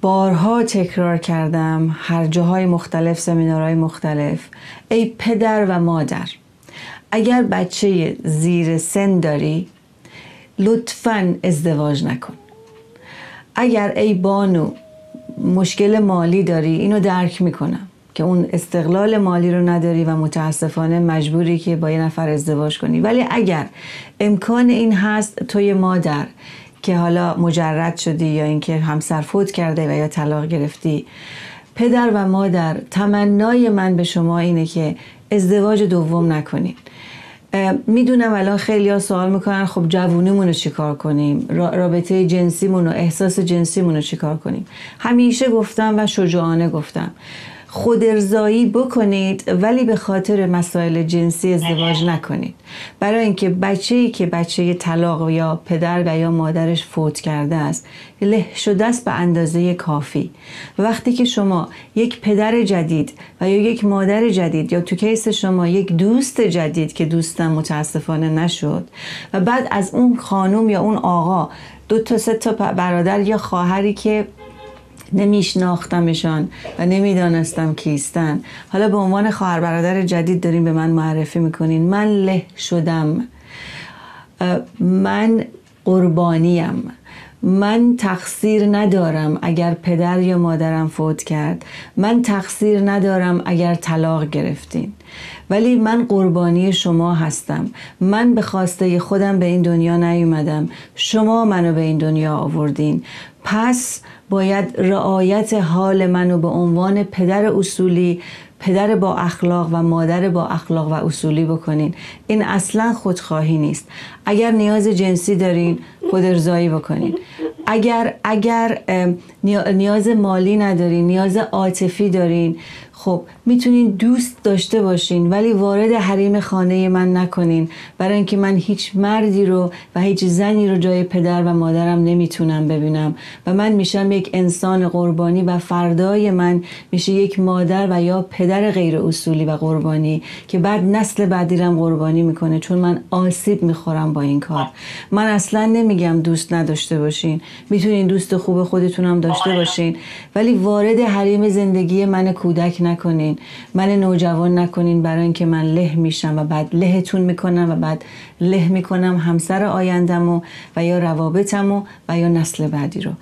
بارها تکرار کردم هر جاهای مختلف سمینارهای مختلف ای پدر و مادر اگر بچه زیر سن داری لطفا ازدواج نکن. اگر ای بانو مشکل مالی داری اینو درک می‌کنم که اون استقلال مالی رو نداری و متاسفانه مجبوری که با یه نفر ازدواج کنی. ولی اگر امکان این هست توی مادر که حالا مجرد شدی یا اینکه همسر فوت کرده و یا طلاق گرفتی پدر و مادر تمنای من به شما اینه که ازدواج دوم نکنید می‌دونم الان خیلی ها سوال می‌کنن خب جوونیمون رو چیکار کنیم؟ رابطه جنسیمون و احساس جنسیمون رو چیکار کنیم؟ همیشه گفتم و شجاعانه گفتم. خودرزایی بکنید ولی به خاطر مسائل جنسی ازدواج نکنید. برای اینکه بچه ای که بچه طلاق یا پدر و یا مادرش فوت کرده است له شده است به اندازه کافی. وقتی که شما یک پدر جدید و یا یک مادر جدید یا تو کیس شما یک دوست جدید که دوستم متاسفانه نشد و بعد از اون خانم یا اون آقا دو تا سه تا برادر یا خواهری که نمیشناختمشان و نمی‌دانستم کیستن. حالا به عنوان خواهر برادر جدید داریم به من معرفی می‌کنین. من له شدم. من قربانیم. من تقصیر ندارم اگر پدر یا مادرم فوت کرد. من تقصیر ندارم اگر طلاق گرفتین. ولی من قربانی شما هستم. من به خواسته خودم به این دنیا نیومدم. شما منو به این دنیا آوردین. پس باید رعایت حال منو به عنوان پدر اصولی پدر با اخلاق و مادر با اخلاق و اصولی بکنین. این اصلا خودخواهی نیست. اگر نیاز جنسی دارین خود ارزایی بکنین. اگر اگر نیاز مالی ندارین نیاز عاطفی دارین خب می‌تونین دوست داشته باشین ولی وارد حریم خانه من نکنین. برای اینکه من هیچ مردی رو و هیچ زنی رو جای پدر و مادرم نمی‌تونم ببینم. و من میشم یک انسان قربانی و فردای من میشه یک مادر و یا پدر غیر اصولی و قربانی که بعد نسل بعدیرم قربانی می‌کنه چون من آسیب می‌خورم با این کار. من اصلا نمیگم دوست نداشته باشین. می‌تونین دوست خوب خودتونم داشته باشین. ولی وارد حریم زندگی من کودک نکنین. من نوجوان نکنین برای اینکه من له میشم و بعد لهتون می‌کنم و بعد له می‌کنم همسر آیندمو و یا روابطمو و یا نسل بعدی رو.